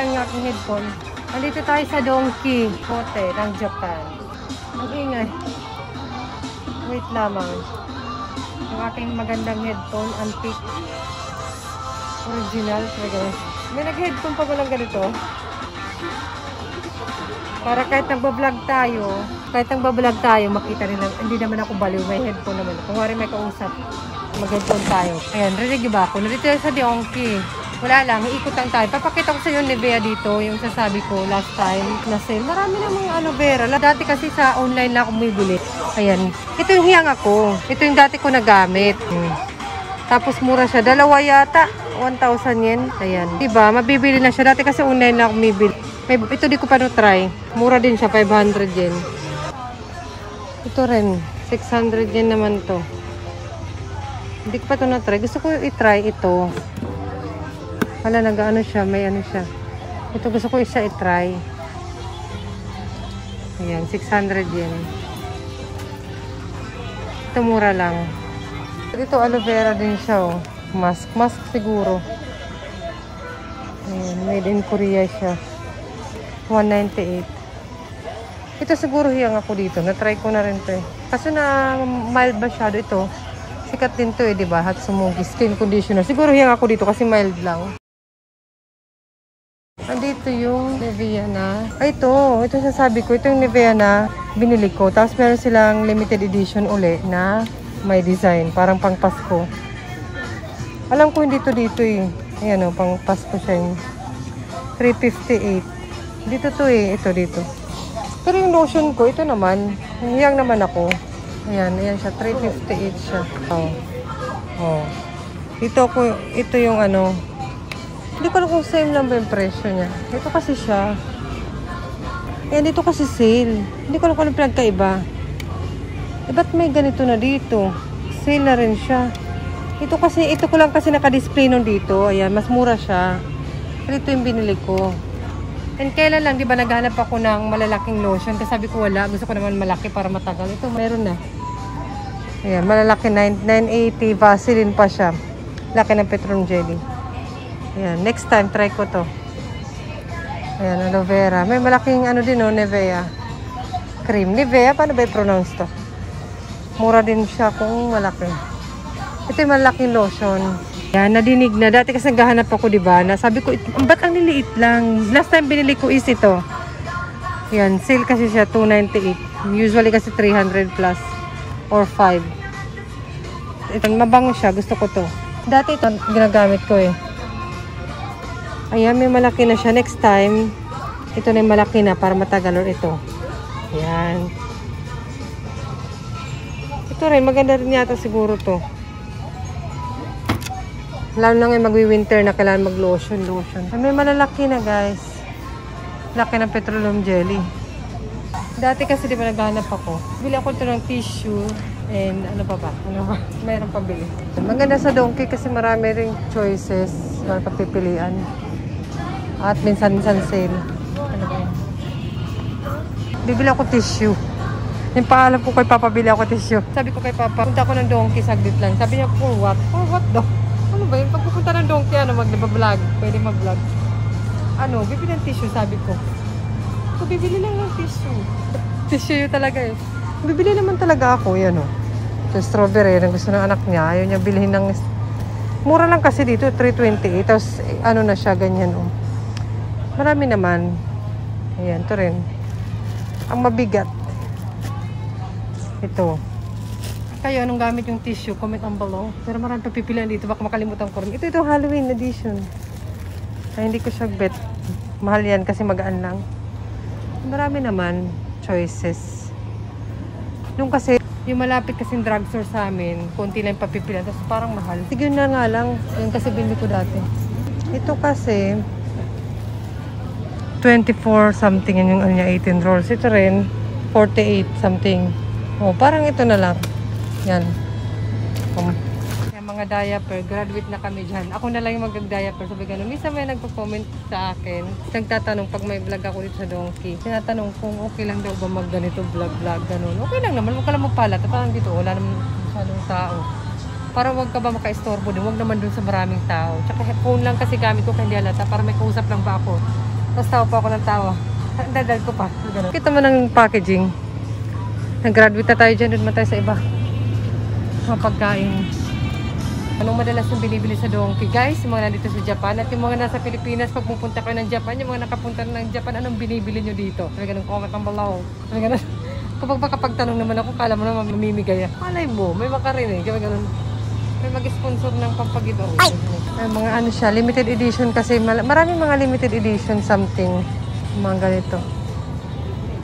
lang yung aking headphone. Nandito tayo sa Donkey Hotel ng Japan. Ang ingay. Wait lamang. Yung aking magandang headphone, antique. Original. Talaga. May nag-headphone pa ba lang ganito? Para kahit nagbablog tayo, kahit nagbablog tayo, makita nila, hindi naman ako baliw, may headphone naman. Kung wari may kausap, mag-headphone tayo. Ayan, rinig ba ako? Nandito sa Donkey. Wala lang, iikot lang tayo. Papakita ko sa iyo Nivea dito, yung sasabi ko last time na sale. Marami na mga aloe vera. Dati kasi sa online lang ako bumibili. Ayan. Ito yung hiyang ako. Ito yung dati ko nagamit. Hmm. Tapos mura siya. Dalawa yata. 1,000 yen. Ayan. Diba? Mabibili na siya. Dati kasi online lang ako bumibili. May, ito di ko pa no-try. Mura din siya. 500 yen. Ito rin. 600 yen naman to. Hindi ko pa ito na-try. Gusto ko i-try ito. Wala, nag-ano siya. May ano siya. Ito gusto ko isa i-try. Ayan, 600 yen. Ito mura lang. Dito aloe vera din siya, oh. Mask. Mask siguro. Ayan, made in Korea siya. 198. Ito siguro hiyang ako dito. Na-try ko na rin to eh. Kaso na mild masyado ito. Sikat din to eh, di ba? Hatsumugi skin conditioner. Siguro hiyang ako dito kasi mild lang. Andito yung Nivea na. Ay, ito. Ito sasabi ko. Ito yung Nivea na binili ko. Tapos meron silang limited edition uli na may design. Parang pang Pasko. Alam ko hindi to dito eh. Ayan o, pang Pasko siya yung 358. Dito to eh. Ito dito. Pero yung lotion ko, ito naman. Hiyang naman ako. Ayan, ayan siya. 358 siya. Oh. Oh. Ito ko, ito yung ano, hindi ko alam kung same lang ba yung presyo niya. Ito kasi siya. Yan, dito kasi sale. Hindi ko alam kung ano pinagkaiba. Eh, ba't may ganito na dito? Sale na rin siya. Ito kasi, ito ko lang kasi naka-display nung dito. Ayan, mas mura siya. Ito yung binili ko. And kailan lang, di ba, naghanap ako ng malalaking lotion. Kasi sabi ko wala. Gusto ko naman malaki para matagal. Ito, meron na. Ayan, malalaki. 9, 980. Vaseline pa siya. Laki ng Petron Jelly. Ayan, next time, try ko to. Ayan, aloe vera. May malaking ano din, oh, Nivea. Cream. Nivea, paano ba i-pronounce to? Mura din siya kung malaki. Ito yung malaking lotion. Ayan, nadinig na. Dati kasi naghahanap ako, di ba? Na sabi ko, ba't ang liliit lang? Last time binili ko is ito. Ayan, sale kasi siya, 298. Usually kasi 300 plus or 5. Ito, mabango siya. Gusto ko to. Dati ito, ginagamit ko eh. Ayan, may malaki na siya. Next time, ito na yung malaki na para matagal or ito. Ayan. Ito rin, maganda rin yata siguro to. Lalo na ngayon magwi-winter na kailangan mag-lotion, lotion. Ay, may malalaki na guys. Laki ng petroleum jelly. Dati kasi di ba naghanap ako. Bili ako ito ng tissue and ano pa ba? Ano ba? Mayroon pabili. Maganda sa Donkey kasi marami ring choices. Marami papipilian. At minsan-minsan sale. Ano? Bibili ako tissue. Yung paalam ko kay Papa, bili ako tissue. Sabi ko kay Papa, punta ako ng donkey saglit lang. Sabi niya, for what? For what daw? Ano ba yun? Pag pupunta ng donkey, ano, mag-vlog. Pwede mag-vlog. Ano, bibili ng tissue, sabi ko. So, bibili lang ng tissue. tissue yun talaga eh. Bibili naman talaga ako, yan o. Ito, strawberry, yung gusto ng anak niya. Ayaw niya bilhin ng... Mura lang kasi dito, 328. Tapos, eh, ano na siya, ganyan o. Marami naman. Ayan, ito rin. Ang mabigat. Ito. Kayo, anong gamit yung tissue? Comment down below. Pero marami pa pipilian dito. Baka makalimutan ko rin. Ito, ito, Halloween edition. Ay, hindi ko siya bet. Mahal yan kasi magaan lang. Marami naman choices. Nung kasi, yung malapit kasing drugstore sa amin, konti lang yung papipilian. Tapos parang mahal. Sige na nga lang. Yan kasi bili ko dati. Ito kasi, 24 something yan yung ano niya, 18 rolls. Ito rin, 48 something. Oh, parang ito na lang. Yan. Um, yung mga diaper, graduate na kami dyan. Ako na lang yung mag-diaper. Sabi ganun. Minsan may nagpo-comment sa akin. Nagtatanong pag may vlog ako dito sa Donkey. Tinatanong kung okay lang daw ba mag ganito vlog-vlog, ganun. Okay lang naman. Huwag ka lang magpalat. At parang dito, wala naman masyadong tao. Para wag ka ba maka-istorbo din, wag naman dun sa maraming tao. Tsaka phone lang kasi gamit ko kaya hindi halata para may kausap lang ba ako. Tapos tawa ako ng tawa. Dadal ko pa. Kita mo ng packaging. Nag-graduate na tayo dyan, doon man tayo sa iba. Mga pagkain. Anong madalas yung binibili sa Donkey? Guys, yung mga nandito sa Japan at yung mga nasa Pilipinas, pag pupunta kayo ng Japan, yung mga nakapunta ng Japan, anong binibili nyo dito? Sabi ganun, comment ang below. Sabi ganun. Kapag makapagtanong naman ako, kala mo naman mamimigay. Malay mo, may makarinig. Sabi ganun. May mag-sponsor ng pampagiveaway. Ay, mga ano siya, limited edition kasi maraming mga limited edition something. Mga ganito.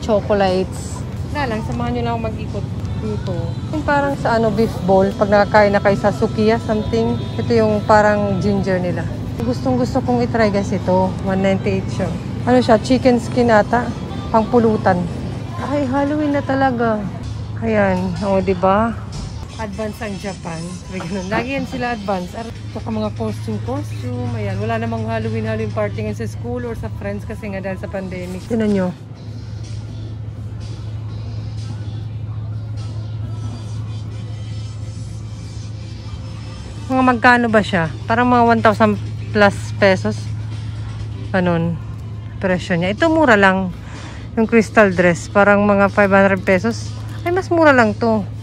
Chocolates. Wala lang, samahan nyo lang ako mag-ikot dito. Yung parang sa ano, beef bowl, pag nakakain na kayo sa Sukiya, something. Ito yung parang ginger nila. Gustong gusto kong itry guys ito. 198 siya. Ano siya, chicken skin ata. Pangpulutan. Ay, Halloween na talaga. Ayan, o, di ba? Advance ang Japan. May ganun. Lagi yan sila advance. Saka mga costume, costume. Ayan, wala namang Halloween, Halloween party ngayon sa school or sa friends kasi nga dahil sa pandemic. Tinan nyo. Mga magkano ba siya? Parang mga 1,000 plus pesos. Ganun. Presyo niya. Ito mura lang. Yung crystal dress. Parang mga 500 pesos. Ay, mas mura lang to.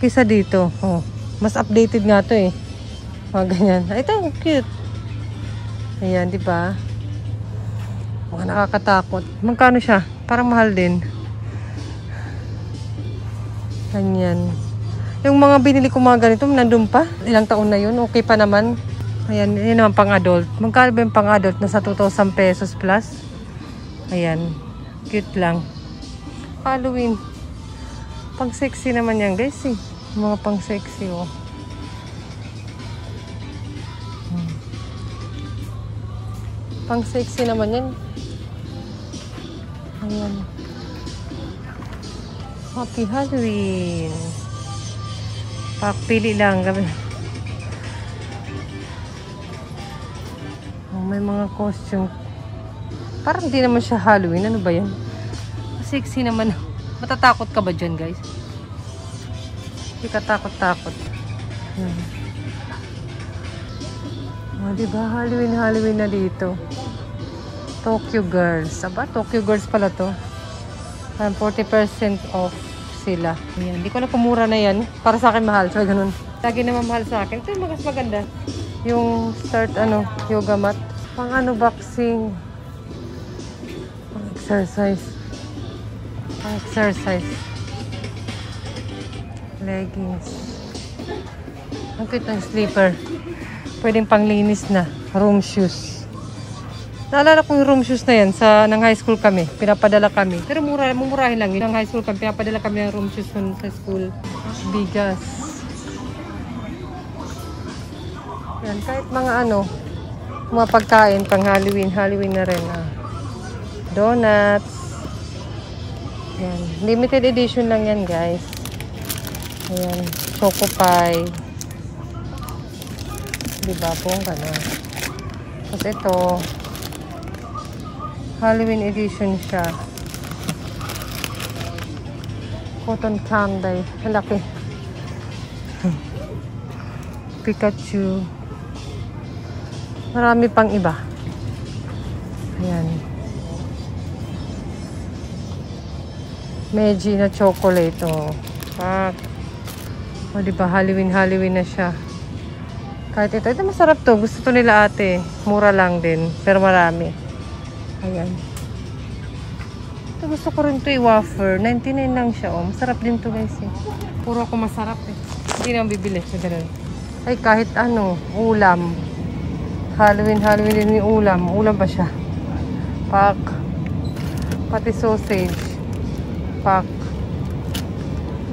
Kisa dito. Oh. Mas updated nga to eh. Mga ganyan. Ito, cute. Ayan, di ba? Mga nakakatakot. Magkano siya? Parang mahal din. Ganyan. Yung mga binili ko mga ganito, nandun pa. Ilang taon na yun. Okay pa naman. Ayan, yun naman pang adult. Magkano ba yung pang adult? Nasa 2,000 pesos plus. Ayan. Cute lang. Halloween. Pang sexy naman yan guys eh. Mga pang sexy oh. Hmm. Pang sexy naman yan. Ayan. Happy Halloween. Pakpili lang. Oh, may mga costume. Parang hindi naman siya Halloween. Ano ba yan? Sexy naman. Matatakot ka ba dyan, guys? Hindi ka takot-takot. Hmm. Oh, diba? Halloween, Halloween na dito. Tokyo Girls. Aba, Tokyo Girls pala to. Parang 40% off sila. Ayan. Hindi ko na kumura na yan. Para sa akin mahal. So, ganun. Lagi naman mahal sa akin. Ito mas maganda. Yung start, ano, yoga mat. Pang ano, boxing. Pang exercise. Exercise. Leggings. Ang cute ng sleeper. Pwedeng panglinis na. Room shoes. Naalala ko yung room shoes na yan sa nang high school kami. Pinapadala kami. Pero mura, mumurahin lang yun. Nang high school kami, pinapadala kami ng room shoes nun sa school. Bigas. Yan, kahit mga ano, mga pagkain pang Halloween. Halloween na rin. Ah. Donuts. Yan. Limited edition lang yan, guys. Ayan. Choco pie. Diba po? Gano'n. Tapos ito, Halloween edition siya. Cotton candy. Ang laki. Pikachu. Marami pang iba. Ayan. Meiji na chocolate. Oh. Pak. O, oh, diba? Halloween, Halloween na siya. Kahit ito. Ito masarap to. Gusto to nila ate. Mura lang din. Pero marami. Ayan. Ito gusto ko rin to i-wafer. 99 lang siya. Oh. Masarap din to guys eh. Puro ako masarap eh. Hindi naman bibili. So, ganun. Ay kahit ano. Ulam. Halloween, Halloween din yung ulam. Ulam pa siya. Pak. Pati sausage. Pak.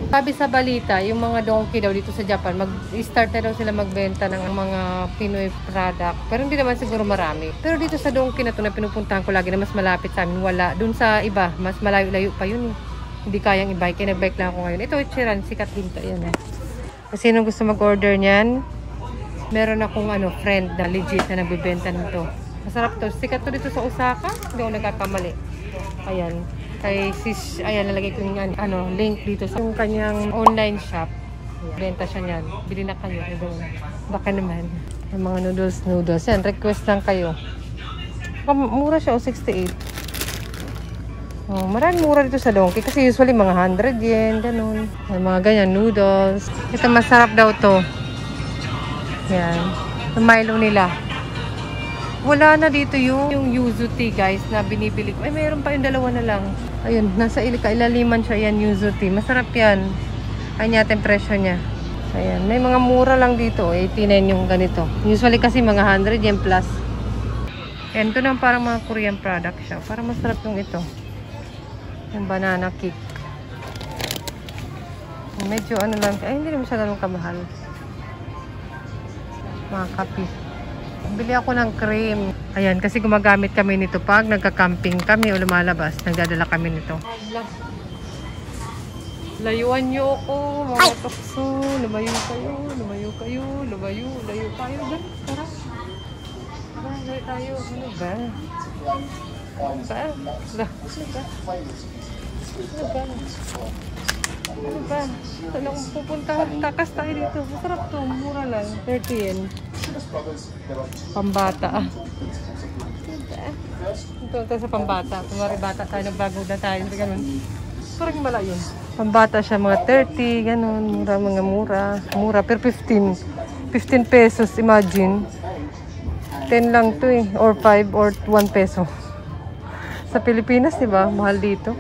Sabi sa balita, yung mga donkey daw dito sa Japan, mag-start na daw sila magbenta ng mga Pinoy product. Pero hindi naman siguro marami. Pero dito sa donkey na to na pinupuntahan ko lagi na mas malapit sa amin, wala. Doon sa iba, mas malayo-layo pa yun eh. Hindi kayang i-bike. Kaya nag-bike lang ako ngayon. Ito, Chiran, sikat din to. Yan eh. Kasi nung gusto mag-order niyan, meron akong ano, friend na legit na nagbibenta nito. Masarap to. Sikat to dito sa Osaka. Hindi ako nagkakamali. Ayan. Kay sis, ayan, nalagay ko yung ano, link dito sa yung kanyang online shop. Benta siya niyan. Bili na kayo. Ay, ganun. Baka naman. Yung mga noodles, noodles. Yan, request lang kayo. Mura siya, oh, 68. Oh, maraming mura dito sa Donkey kasi usually mga 100 yen, ganun. Yung mga ganyan, noodles. Ito masarap daw to. Yan. Yung Milo nila. Wala na dito yung, yung yuzu tea, guys, na binibili ko. Ay, mayroon pa yung dalawa na lang. Ayun, nasa ilika, ilaliman siya yan, yuzu tea. Masarap yan. Ay, natin presyo niya. Ayan, may mga mura lang dito. 89 yung ganito. Usually kasi mga 100 yen plus. Ayan, ito naman parang mga Korean product siya. Parang masarap yung ito. Yung banana cake. Medyo ano lang. Ay, hindi naman siya ganun kamahal. Mga kape. Bili ako ng cream. Ayan, kasi gumagamit kami nito pag nagka-camping kami o lumalabas. Nagdadala kami nito. Layuan niyo ako, mga tukso. Lumayo kayo, lumayo kayo, lumayo, layo tayo. Gan, tara. Layo tayo. Ano ba? Ano ba? Ano ba? Ano ba? Ano ba? Saan ako pupunta? Takas tayo dito. Masarap to. Mura lang. 30 yen. Pambata. Ito, sa pambata. Kumari bata tayo, nagbago na tayo. Ganun. Parang mala yun. Pambata siya mga 30, ganun. Mura, mga mura. Mura, pero 15. 15 pesos, imagine. 10 lang to eh. Or 5 or 1 peso. Sa Pilipinas, di ba? Mahal dito.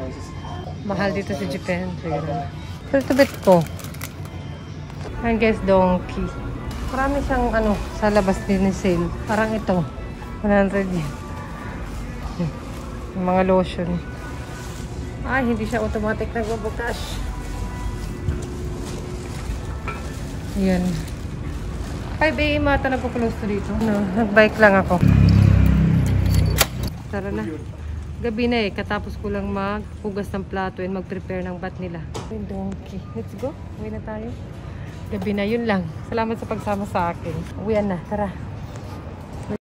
Mahal dito sa Japan. So, ganun. Pero ito bet ko. Ayan guys, donkey. Marami siyang ano, sa labas din ni sale. Parang ito. 100 yen. Mga lotion. Ay, hindi siya automatic nagbabukas. Ayan. 5 a.m. ata na po close to dito. No, nagbike lang ako. Tara na. Gabi na eh. Katapos ko lang maghugas ng plato and mag-prepare ng bat nila. Donkey. Let's go. Uwi na tayo. Gabi na. Yun lang. Salamat sa pagsama sa akin. Uwian na. Tara.